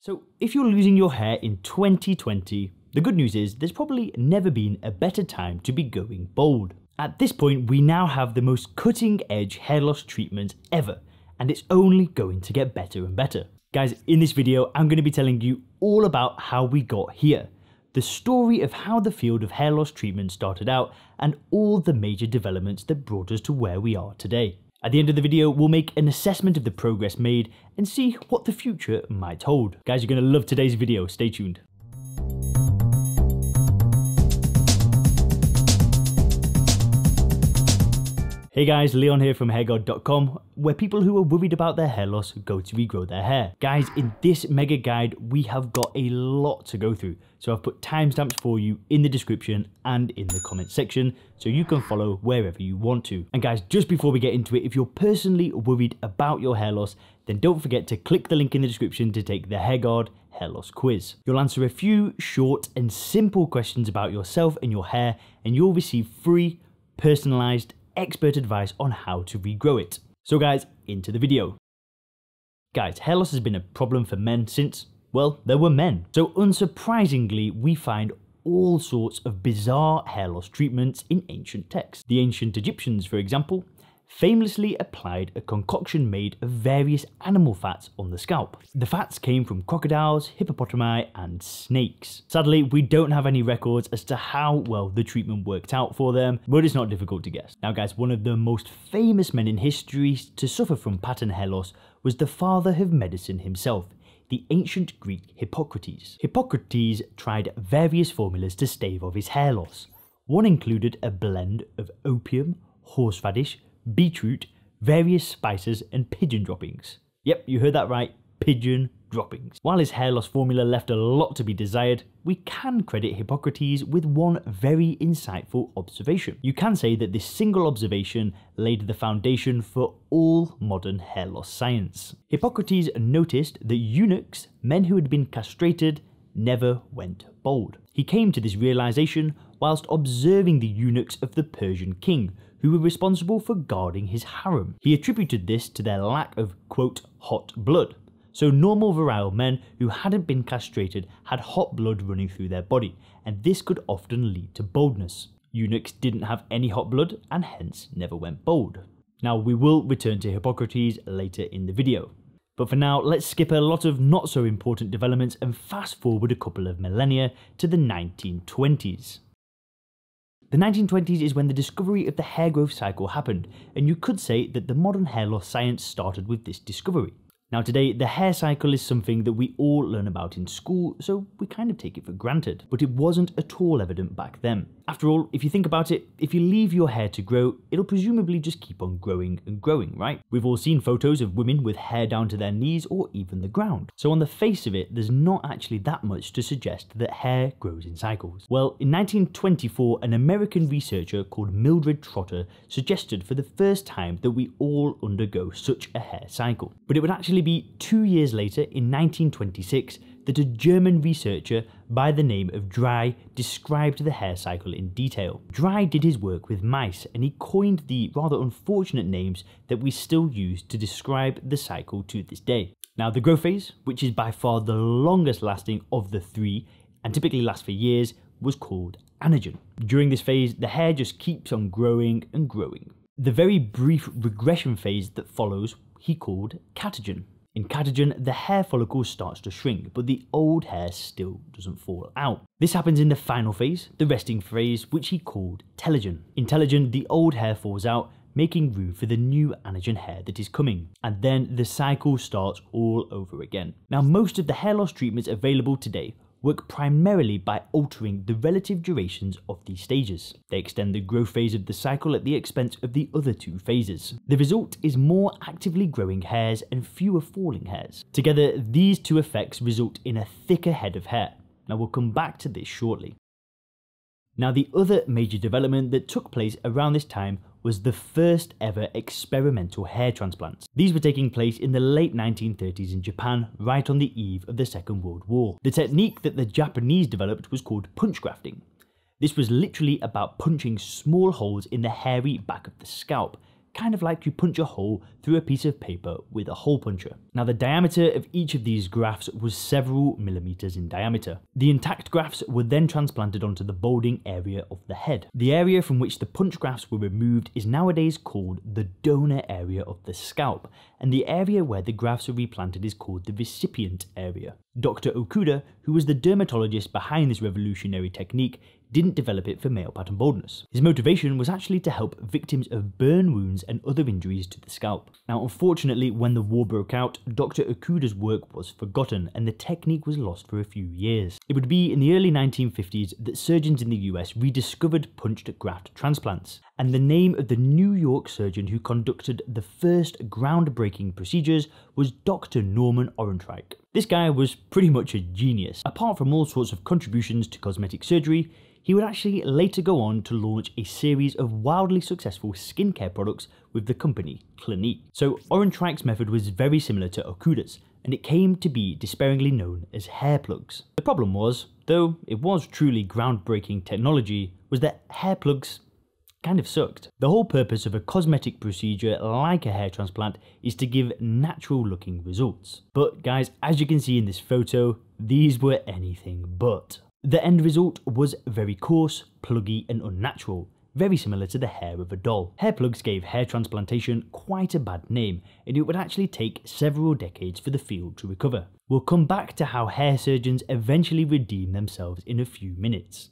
So, if you're losing your hair in 2020, the good news is there's probably never been a better time to be going bald. At this point, we now have the most cutting edge hair loss treatment ever, and it's only going to get better and better. Guys, in this video, I'm going to be telling you all about how we got here, the story of how the field of hair loss treatment started out, and all the major developments that brought us to where we are today. At the end of the video, we'll make an assessment of the progress made and see what the future might hold. Guys, you're going to love today's video, stay tuned. Hey guys, Leon here from HairGuard.com, where people who are worried about their hair loss go to regrow their hair. Guys, in this mega guide, we have got a lot to go through, so I've put timestamps for you in the description and in the comment section, so you can follow wherever you want to. And guys, just before we get into it, if you're personally worried about your hair loss, then don't forget to click the link in the description to take the HairGuard hair loss quiz. You'll answer a few short and simple questions about yourself and your hair, and you'll receive free, personalized expert advice on how to regrow it. So guys, into the video. Guys, hair loss has been a problem for men since, well, there were men. So unsurprisingly, we find all sorts of bizarre hair loss treatments in ancient texts. The ancient Egyptians, for example, famously applied a concoction made of various animal fats on the scalp. The fats came from crocodiles, hippopotami, and snakes. Sadly, we don't have any records as to how well the treatment worked out for them, but it's not difficult to guess. Now guys, one of the most famous men in history to suffer from pattern hair loss was the father of medicine himself, the ancient Greek Hippocrates. Hippocrates tried various formulas to stave off his hair loss. One included a blend of opium, horseradish, beetroot, various spices, and pigeon droppings. Yep, you heard that right, pigeon droppings. While his hair loss formula left a lot to be desired, we can credit Hippocrates with one very insightful observation. You can say that this single observation laid the foundation for all modern hair loss science. Hippocrates noticed that eunuchs, men who had been castrated, never went bald. He came to this realization whilst observing the eunuchs of the Persian king, who were responsible for guarding his harem. He attributed this to their lack of, quote, hot blood. So normal virile men who hadn't been castrated had hot blood running through their body, and this could often lead to boldness. Eunuchs didn't have any hot blood and hence never went bold. Now we will return to Hippocrates later in the video. But for now, let's skip a lot of not so important developments and fast forward a couple of millennia to the 1920s. The 1920s is when the discovery of the hair growth cycle happened, and you could say that the modern hair loss science started with this discovery. Now today, the hair cycle is something that we all learn about in school, so we kind of take it for granted. But it wasn't at all evident back then. After all, if you think about it, if you leave your hair to grow, it'll presumably just keep on growing and growing, right? We've all seen photos of women with hair down to their knees or even the ground. So on the face of it, there's not actually that much to suggest that hair grows in cycles. Well, in 1924, an American researcher called Mildred Trotter suggested for the first time that we all undergo such a hair cycle. But it would actually be two years later, in 1926, that a German researcher by the name of Dry described the hair cycle in detail. Dry did his work with mice and he coined the rather unfortunate names that we still use to describe the cycle to this day. Now the growth phase, which is by far the longest lasting of the three and typically lasts for years, was called anagen. During this phase, the hair just keeps on growing and growing. The very brief regression phase that follows he called catagen. In catagen, the hair follicle starts to shrink, but the old hair still doesn't fall out. This happens in the final phase, the resting phase, which he called telogen. In telogen, the old hair falls out, making room for the new anagen hair that is coming. And then the cycle starts all over again. Now, most of the hair loss treatments available today work primarily by altering the relative durations of these stages. They extend the growth phase of the cycle at the expense of the other two phases. The result is more actively growing hairs and fewer falling hairs. Together, these two effects result in a thicker head of hair. Now we'll come back to this shortly. Now the other major development that took place around this time was the first ever experimental hair transplants. These were taking place in the late 1930s in Japan, right on the eve of the Second World War. The technique that the Japanese developed was called punch grafting. This was literally about punching small holes in the hairy back of the scalp, kind of like you punch a hole through a piece of paper with a hole puncher. Now the diameter of each of these grafts was several millimeters in diameter. The intact grafts were then transplanted onto the balding area of the head. The area from which the punch grafts were removed is nowadays called the donor area of the scalp, and the area where the grafts are replanted is called the recipient area. Dr. Okuda, who was the dermatologist behind this revolutionary technique, didn't develop it for male pattern baldness. His motivation was actually to help victims of burn wounds and other injuries to the scalp. Now, unfortunately, when the war broke out, Dr. Okuda's work was forgotten and the technique was lost for a few years. It would be in the early 1950s that surgeons in the US rediscovered punched graft transplants, and the name of the New York surgeon who conducted the first groundbreaking procedures was Dr. Norman Orentreich. This guy was pretty much a genius. Apart from all sorts of contributions to cosmetic surgery, he would actually later go on to launch a series of wildly successful skincare products with the company Clinique. So Orentreich's method was very similar to Okuda's, and it came to be despairingly known as hair plugs. The problem was, though it was truly groundbreaking technology, was that hair plugs kind of sucked. The whole purpose of a cosmetic procedure like a hair transplant is to give natural looking results. But guys, as you can see in this photo, these were anything but. The end result was very coarse, pluggy and unnatural, very similar to the hair of a doll. Hair plugs gave hair transplantation quite a bad name, and it would actually take several decades for the field to recover. We'll come back to how hair surgeons eventually redeem themselves in a few minutes.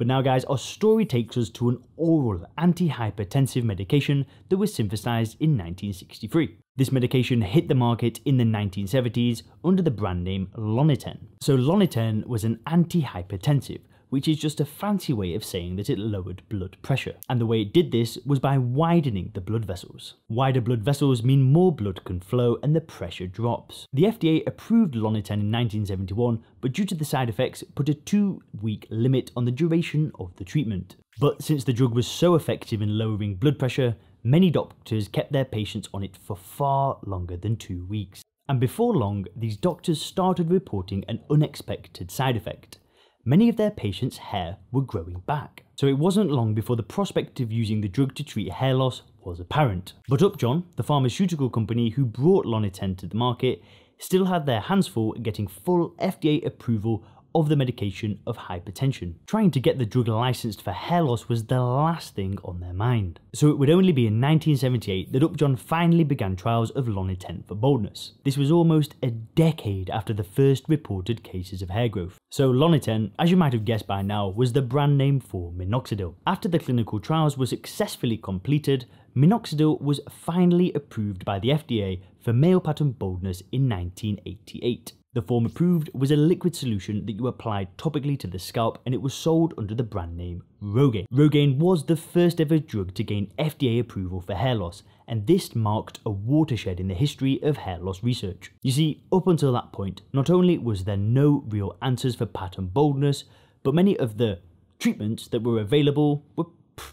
But now guys, our story takes us to an oral antihypertensive medication that was synthesized in 1963. This medication hit the market in the 1970s under the brand name Loniten. So Loniten was an antihypertensive which is just a fancy way of saying that it lowered blood pressure. And the way it did this was by widening the blood vessels. Wider blood vessels mean more blood can flow and the pressure drops. The FDA approved Loniten in 1971, but due to the side effects, put a two week limit on the duration of the treatment. But since the drug was so effective in lowering blood pressure, many doctors kept their patients on it for far longer than two weeks. And before long, these doctors started reporting an unexpected side effect many of their patients' hair were growing back. So it wasn't long before the prospect of using the drug to treat hair loss was apparent. But Upjohn, the pharmaceutical company who brought Loniten to the market, still had their hands full getting full FDA approval of the medication of hypertension. Trying to get the drug licensed for hair loss was the last thing on their mind. So it would only be in 1978 that Upjohn finally began trials of Loniten for baldness. This was almost a decade after the first reported cases of hair growth. So Loniten, as you might have guessed by now, was the brand name for minoxidil. After the clinical trials were successfully completed, minoxidil was finally approved by the FDA for male pattern baldness in 1988. The form approved was a liquid solution that you applied topically to the scalp and it was sold under the brand name Rogaine. Rogaine was the first ever drug to gain FDA approval for hair loss and this marked a watershed in the history of hair loss research. You see, up until that point, not only was there no real answers for pattern baldness, but many of the treatments that were available were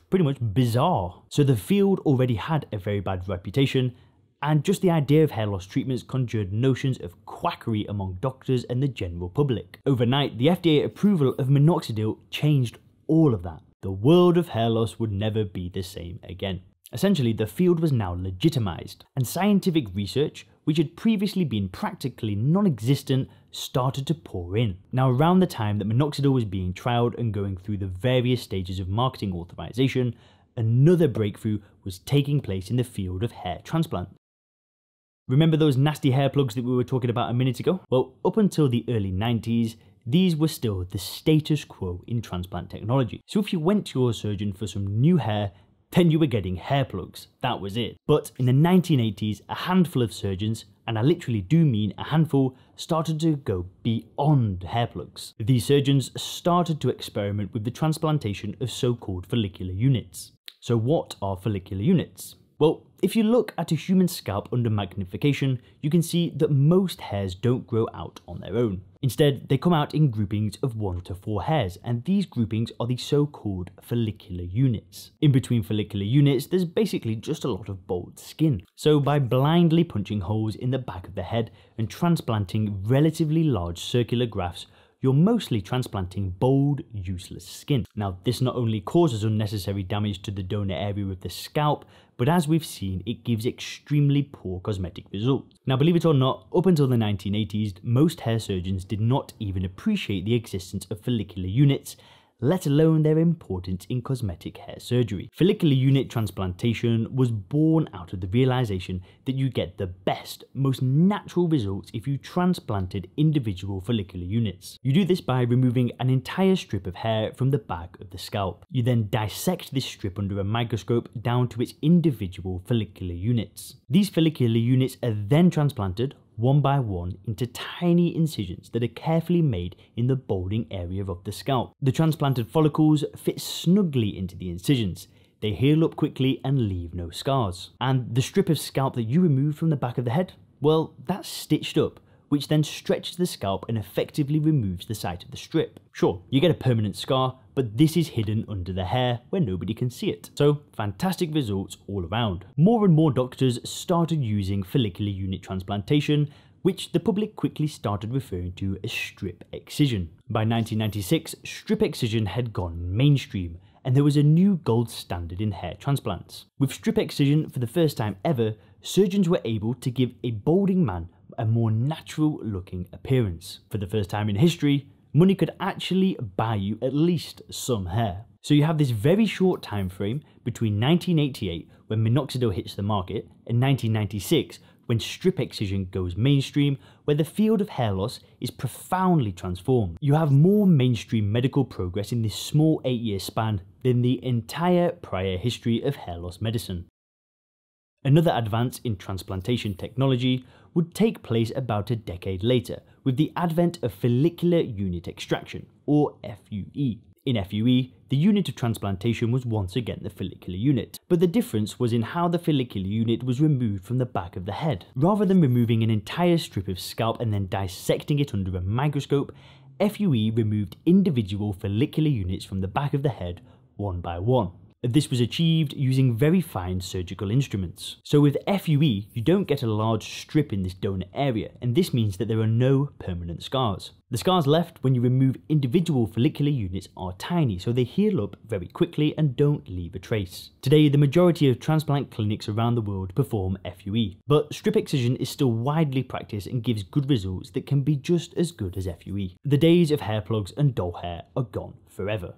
pretty much bizarre. So the field already had a very bad reputation and just the idea of hair loss treatments conjured notions of quackery among doctors and the general public. Overnight, the FDA approval of minoxidil changed all of that. The world of hair loss would never be the same again. Essentially, the field was now legitimized, and scientific research, which had previously been practically non existent, started to pour in. Now, around the time that minoxidil was being trialled and going through the various stages of marketing authorization, another breakthrough was taking place in the field of hair transplant. Remember those nasty hair plugs that we were talking about a minute ago? Well, up until the early 90s, these were still the status quo in transplant technology. So if you went to your surgeon for some new hair, then you were getting hair plugs. That was it. But in the 1980s, a handful of surgeons, and I literally do mean a handful, started to go beyond hair plugs. These surgeons started to experiment with the transplantation of so-called follicular units. So what are follicular units? Well, if you look at a human scalp under magnification, you can see that most hairs don't grow out on their own. Instead, they come out in groupings of 1 to 4 hairs, and these groupings are the so-called follicular units. In between follicular units, there's basically just a lot of bald skin. So by blindly punching holes in the back of the head and transplanting relatively large circular grafts, you're mostly transplanting bald, useless skin. Now, this not only causes unnecessary damage to the donor area of the scalp, but as we've seen, it gives extremely poor cosmetic results. Now, believe it or not, up until the 1980s, most hair surgeons did not even appreciate the existence of follicular units, let alone their importance in cosmetic hair surgery. Follicular unit transplantation was born out of the realization that you get the best, most natural results if you transplanted individual follicular units. You do this by removing an entire strip of hair from the back of the scalp. You then dissect this strip under a microscope down to its individual follicular units. These follicular units are then transplanted one by one into tiny incisions that are carefully made in the balding area of the scalp. The transplanted follicles fit snugly into the incisions. They heal up quickly and leave no scars. And the strip of scalp that you remove from the back of the head, well, that's stitched up which then stretches the scalp and effectively removes the site of the strip. Sure, you get a permanent scar, but this is hidden under the hair where nobody can see it. So fantastic results all around. More and more doctors started using follicular unit transplantation which the public quickly started referring to as strip excision. By 1996, strip excision had gone mainstream, and there was a new gold standard in hair transplants. With strip excision for the first time ever, surgeons were able to give a balding man a more natural looking appearance. For the first time in history, money could actually buy you at least some hair. So you have this very short time frame between 1988 when minoxidil hits the market and 1996 when strip excision goes mainstream, where the field of hair loss is profoundly transformed. You have more mainstream medical progress in this small 8 year span than the entire prior history of hair loss medicine. Another advance in transplantation technology would take place about a decade later with the advent of follicular unit extraction, or FUE. In FUE, the unit of transplantation was once again the follicular unit, but the difference was in how the follicular unit was removed from the back of the head. Rather than removing an entire strip of scalp and then dissecting it under a microscope, FUE removed individual follicular units from the back of the head one by one. This was achieved using very fine surgical instruments. So with FUE, you don't get a large strip in this donor area, and this means that there are no permanent scars. The scars left when you remove individual follicular units are tiny, so they heal up very quickly and don't leave a trace. Today, the majority of transplant clinics around the world perform FUE, but strip excision is still widely practiced and gives good results that can be just as good as FUE. The days of hair plugs and doll hair are gone forever.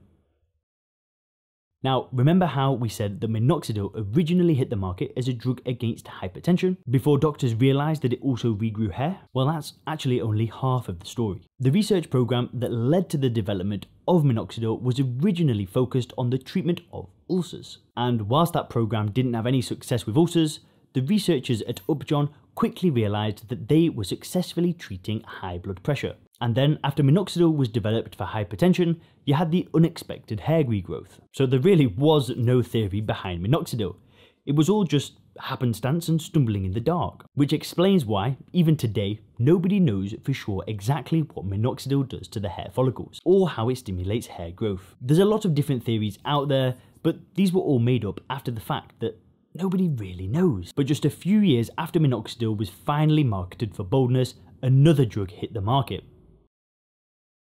Now, remember how we said that minoxidil originally hit the market as a drug against hypertension before doctors realised that it also regrew hair? Well, that's actually only half of the story. The research program that led to the development of minoxidil was originally focused on the treatment of ulcers. And whilst that program didn't have any success with ulcers, the researchers at Upjohn quickly realised that they were successfully treating high blood pressure. And then, after minoxidil was developed for hypertension, you had the unexpected hair regrowth. So there really was no theory behind minoxidil. It was all just happenstance and stumbling in the dark, which explains why, even today, nobody knows for sure exactly what minoxidil does to the hair follicles, or how it stimulates hair growth. There's a lot of different theories out there, but these were all made up after the fact that nobody really knows. But just a few years after minoxidil was finally marketed for baldness, another drug hit the market,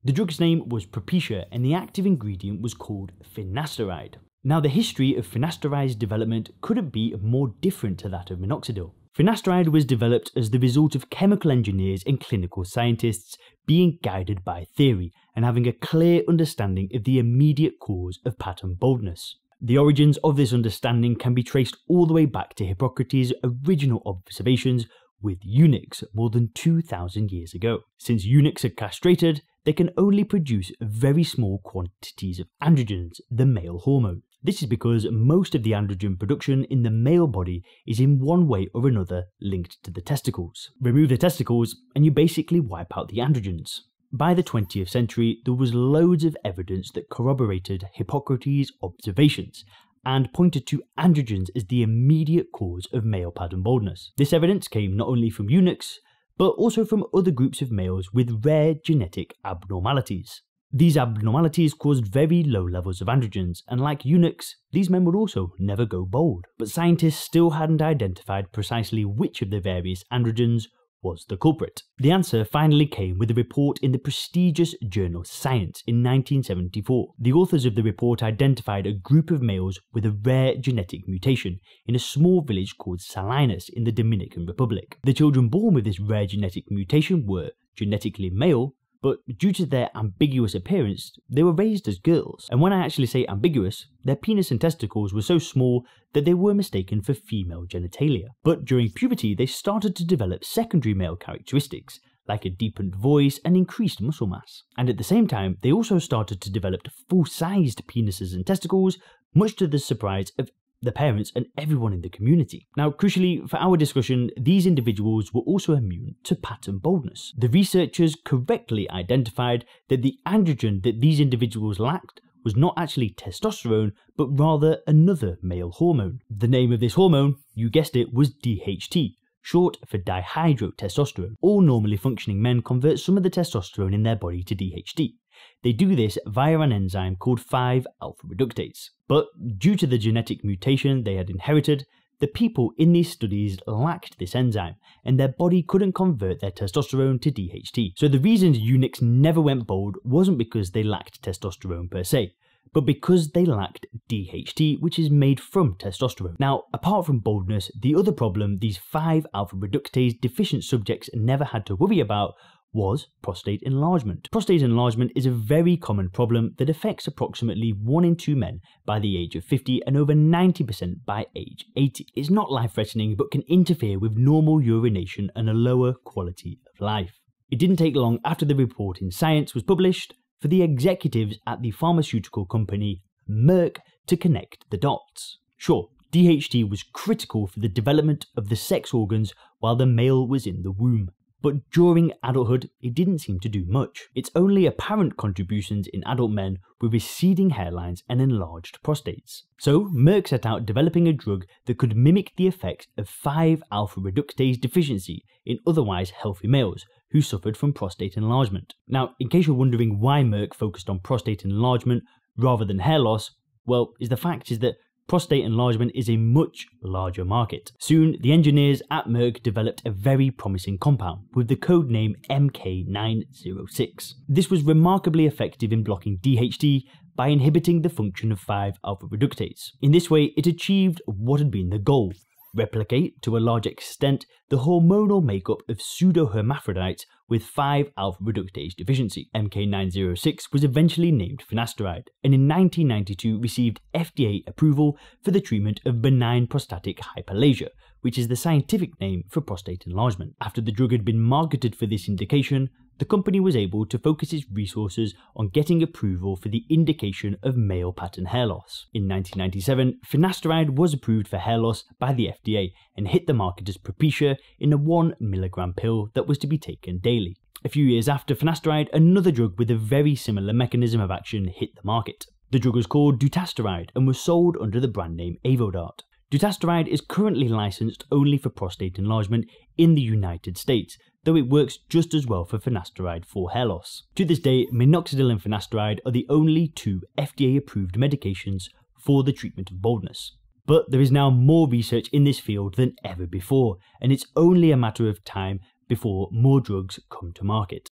the drug's name was Propecia and the active ingredient was called finasteride. Now the history of finasteride's development couldn't be more different to that of minoxidil. Finasteride was developed as the result of chemical engineers and clinical scientists being guided by theory and having a clear understanding of the immediate cause of pattern baldness. The origins of this understanding can be traced all the way back to Hippocrates' original observations with eunuchs more than 2,000 years ago. Since eunuchs are castrated, they can only produce very small quantities of androgens, the male hormone. This is because most of the androgen production in the male body is in one way or another linked to the testicles. Remove the testicles and you basically wipe out the androgens. By the 20th century, there was loads of evidence that corroborated Hippocrates' observations and pointed to androgens as the immediate cause of male pattern baldness. This evidence came not only from eunuchs, but also from other groups of males with rare genetic abnormalities. These abnormalities caused very low levels of androgens, and like eunuchs, these men would also never go bald. But scientists still hadn't identified precisely which of the various androgens was the culprit? The answer finally came with a report in the prestigious journal Science in 1974. The authors of the report identified a group of males with a rare genetic mutation in a small village called Salinas in the Dominican Republic. The children born with this rare genetic mutation were genetically male, but due to their ambiguous appearance, they were raised as girls. And when I actually say ambiguous, their penis and testicles were so small that they were mistaken for female genitalia. But during puberty, they started to develop secondary male characteristics, like a deepened voice and increased muscle mass. And at the same time, they also started to develop full-sized penises and testicles, much to the surprise of the parents, and everyone in the community. Now, crucially, for our discussion, these individuals were also immune to pattern baldness. The researchers correctly identified that the androgen that these individuals lacked was not actually testosterone, but rather another male hormone. The name of this hormone, you guessed it, was DHT, short for dihydrotestosterone. All normally functioning men convert some of the testosterone in their body to DHT. They do this via an enzyme called 5-alpha reductase. But due to the genetic mutation they had inherited, the people in these studies lacked this enzyme, and their body couldn't convert their testosterone to DHT. So the reason eunuchs never went bald wasn't because they lacked testosterone per se, but because they lacked DHT, which is made from testosterone. Now, apart from baldness, the other problem these 5-alpha reductase deficient subjects never had to worry about was prostate enlargement. Prostate enlargement is a very common problem that affects approximately 1 in 2 men by the age of 50 and over 90% by age 80. It's not life-threatening but can interfere with normal urination and a lower quality of life. It didn't take long after the report in Science was published for the executives at the pharmaceutical company Merck to connect the dots. Sure, DHT was critical for the development of the sex organs while the male was in the womb but during adulthood it didn't seem to do much. Its only apparent contributions in adult men were receding hairlines and enlarged prostates. So Merck set out developing a drug that could mimic the effects of 5-alpha reductase deficiency in otherwise healthy males who suffered from prostate enlargement. Now, in case you're wondering why Merck focused on prostate enlargement rather than hair loss, well, is the fact is that prostate enlargement is a much larger market. Soon, the engineers at Merck developed a very promising compound with the code name MK906. This was remarkably effective in blocking DHT by inhibiting the function of 5-alpha reductase. In this way, it achieved what had been the goal, replicate, to a large extent, the hormonal makeup of pseudohermaphrodites with 5-alpha reductase deficiency. MK906 was eventually named finasteride, and in 1992 received FDA approval for the treatment of benign prostatic hyperplasia, which is the scientific name for prostate enlargement. After the drug had been marketed for this indication, the company was able to focus its resources on getting approval for the indication of male pattern hair loss. In 1997, finasteride was approved for hair loss by the FDA and hit the market as Propecia in a 1mg pill that was to be taken daily. A few years after finasteride, another drug with a very similar mechanism of action hit the market. The drug was called dutasteride and was sold under the brand name Avodart. Dutasteride is currently licensed only for prostate enlargement in the United States, though it works just as well for finasteride for hair loss. To this day, minoxidil and finasteride are the only two FDA-approved medications for the treatment of baldness. But there is now more research in this field than ever before, and it's only a matter of time before more drugs come to market.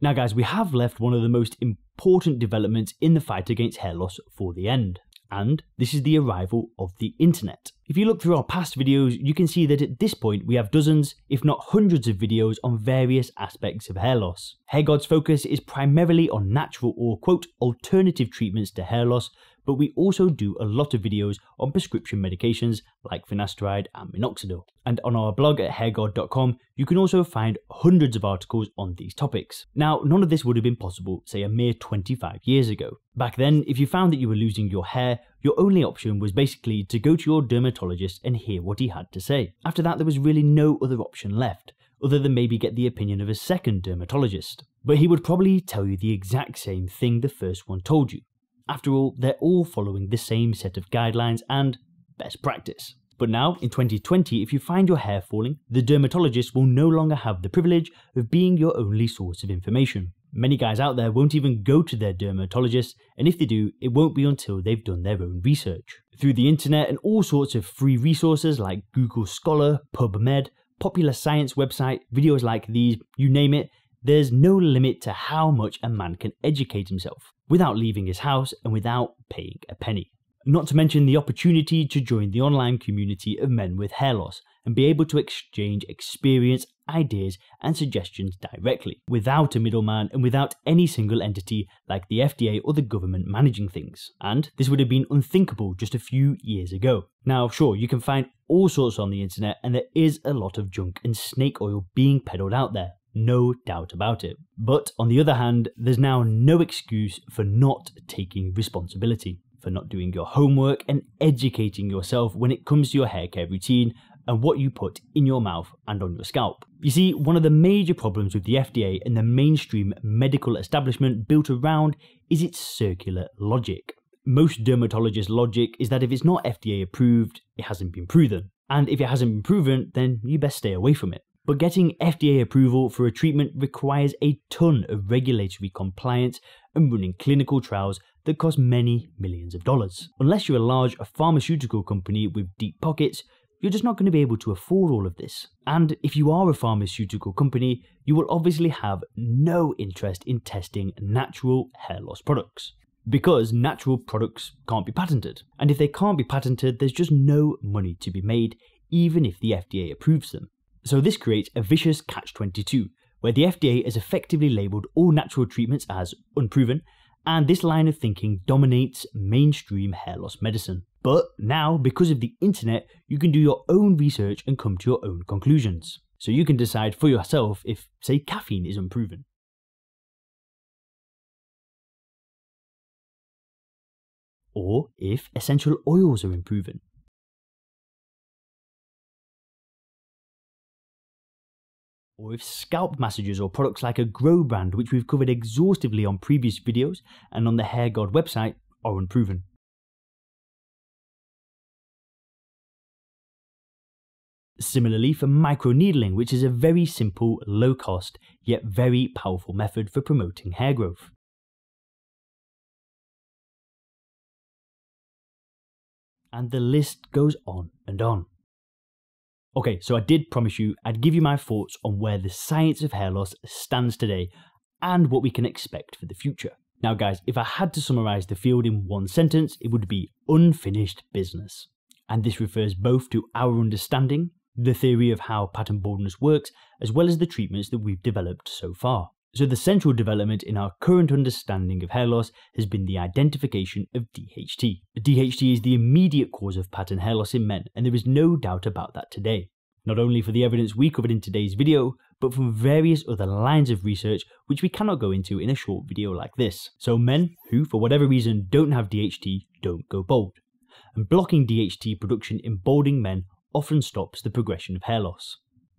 Now guys, we have left one of the most important developments in the fight against hair loss for the end and this is the arrival of the internet. If you look through our past videos, you can see that at this point we have dozens, if not hundreds of videos on various aspects of hair loss. HairGuard's focus is primarily on natural or quote alternative treatments to hair loss, but we also do a lot of videos on prescription medications like finasteride and minoxidil. And on our blog at hairguard.com, you can also find hundreds of articles on these topics. Now, none of this would have been possible, say, a mere 25 years ago. Back then, if you found that you were losing your hair, your only option was basically to go to your dermatologist and hear what he had to say. After that, there was really no other option left other than maybe get the opinion of a second dermatologist. But he would probably tell you the exact same thing the first one told you, after all, they're all following the same set of guidelines and best practice. But now, in 2020, if you find your hair falling, the dermatologist will no longer have the privilege of being your only source of information. Many guys out there won't even go to their dermatologist, and if they do, it won't be until they've done their own research. Through the internet and all sorts of free resources like Google Scholar, PubMed, popular science website, videos like these, you name it, there's no limit to how much a man can educate himself without leaving his house and without paying a penny. Not to mention the opportunity to join the online community of men with hair loss and be able to exchange experience, ideas, and suggestions directly, without a middleman and without any single entity like the FDA or the government managing things. And this would have been unthinkable just a few years ago. Now, sure, you can find all sorts on the internet, and there is a lot of junk and snake oil being peddled out there. No doubt about it. But on the other hand, there's now no excuse for not taking responsibility for not doing your homework and educating yourself when it comes to your hair care routine and what you put in your mouth and on your scalp. You see, one of the major problems with the FDA and the mainstream medical establishment built around is its circular logic. Most dermatologists' logic is that if it's not FDA approved, it hasn't been proven. And if it hasn't been proven, then you best stay away from it. But getting FDA approval for a treatment requires a ton of regulatory compliance and running clinical trials that cost many millions of dollars. Unless you're a large pharmaceutical company with deep pockets, you're just not going to be able to afford all of this. And if you are a pharmaceutical company, you will obviously have no interest in testing natural hair loss products. Because natural products can't be patented. And if they can't be patented, there's just no money to be made, even if the FDA approves them. So this creates a vicious catch 22, where the FDA has effectively labelled all natural treatments as unproven, and this line of thinking dominates mainstream hair loss medicine. But now, because of the internet, you can do your own research and come to your own conclusions. So you can decide for yourself if, say, caffeine is unproven. Or if essential oils are unproven. or if scalp massages or products like a Grow brand, which we've covered exhaustively on previous videos and on the HairGuard website, are unproven. Similarly for microneedling, which is a very simple, low cost, yet very powerful method for promoting hair growth. And the list goes on and on. Okay, so I did promise you I'd give you my thoughts on where the science of hair loss stands today and what we can expect for the future. Now, guys, if I had to summarize the field in one sentence, it would be unfinished business. And this refers both to our understanding, the theory of how pattern baldness works, as well as the treatments that we've developed so far. So, the central development in our current understanding of hair loss has been the identification of DHT. DHT is the immediate cause of pattern hair loss in men, and there is no doubt about that today. Not only for the evidence we covered in today's video, but from various other lines of research which we cannot go into in a short video like this. So, men who, for whatever reason, don't have DHT don't go bald. And blocking DHT production in balding men often stops the progression of hair loss.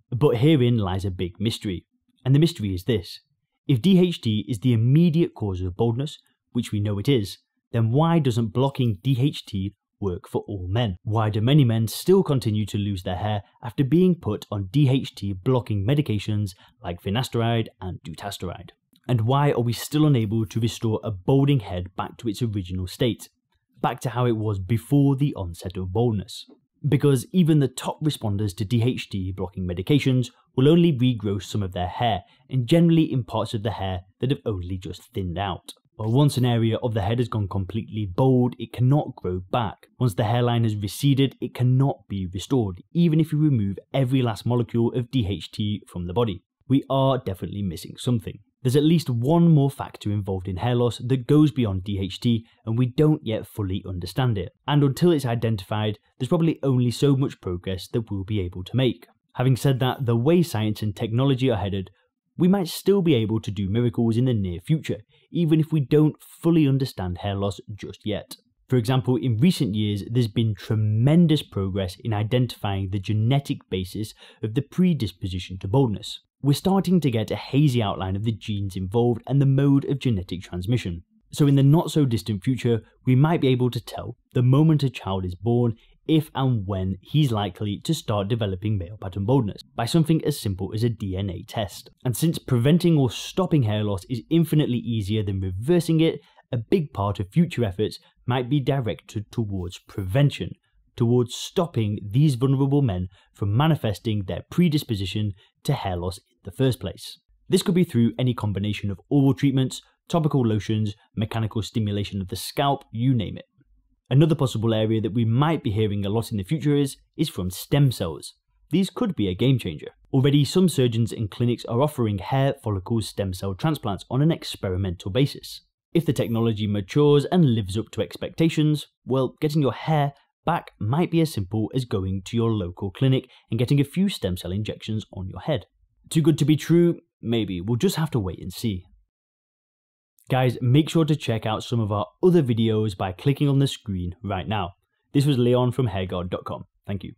But herein lies a big mystery, and the mystery is this if DHT is the immediate cause of baldness, which we know it is, then why doesn't blocking DHT work for all men? Why do many men still continue to lose their hair after being put on DHT blocking medications like finasteride and dutasteride? And why are we still unable to restore a balding head back to its original state, back to how it was before the onset of baldness? Because even the top responders to DHT blocking medications will only regrow some of their hair, and generally in parts of the hair that have only just thinned out. But once an area of the head has gone completely bald, it cannot grow back. Once the hairline has receded, it cannot be restored, even if you remove every last molecule of DHT from the body. We are definitely missing something. There's at least one more factor involved in hair loss that goes beyond DHT and we don't yet fully understand it. And until it's identified, there's probably only so much progress that we'll be able to make. Having said that, the way science and technology are headed, we might still be able to do miracles in the near future, even if we don't fully understand hair loss just yet. For example, in recent years, there's been tremendous progress in identifying the genetic basis of the predisposition to baldness we're starting to get a hazy outline of the genes involved and the mode of genetic transmission. So, in the not so distant future, we might be able to tell the moment a child is born if and when he's likely to start developing male pattern baldness by something as simple as a DNA test. And since preventing or stopping hair loss is infinitely easier than reversing it, a big part of future efforts might be directed towards prevention, towards stopping these vulnerable men from manifesting their predisposition to hair loss in the first place. This could be through any combination of oral treatments, topical lotions, mechanical stimulation of the scalp, you name it. Another possible area that we might be hearing a lot in the future is, is from stem cells. These could be a game changer. Already some surgeons and clinics are offering hair follicle stem cell transplants on an experimental basis. If the technology matures and lives up to expectations, well, getting your hair back might be as simple as going to your local clinic and getting a few stem cell injections on your head. Too good to be true? Maybe. We'll just have to wait and see. Guys, make sure to check out some of our other videos by clicking on the screen right now. This was Leon from HairGuard.com. Thank you.